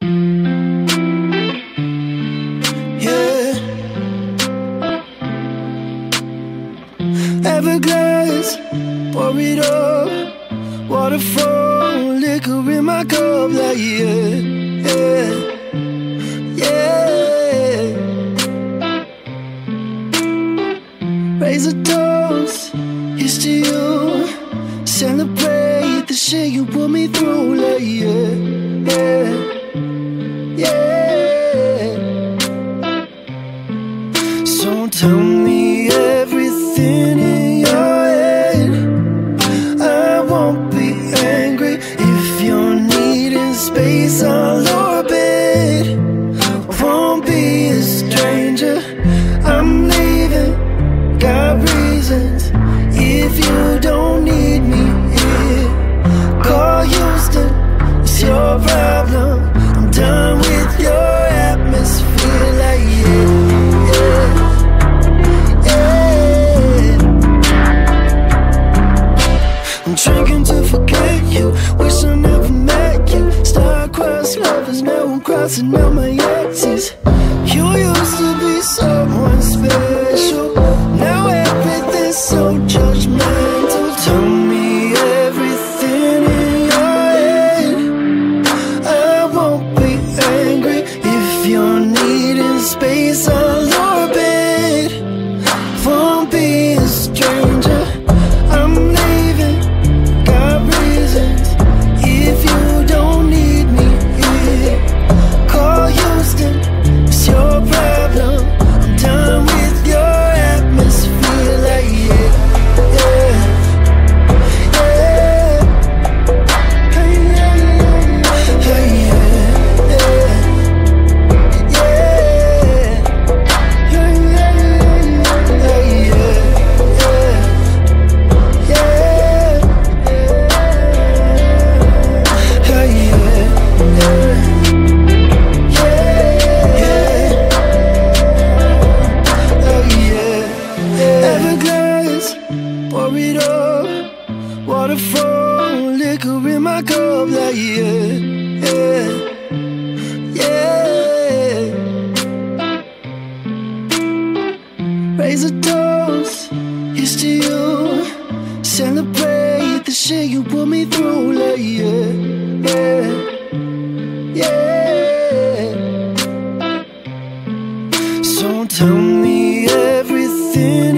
Yeah. Everglades, pour it up. Waterfall, liquor in my cup, like yeah, yeah, yeah. Raise a toast, here's to you. Celebrate the shit you put me through, like yeah, yeah. space all In.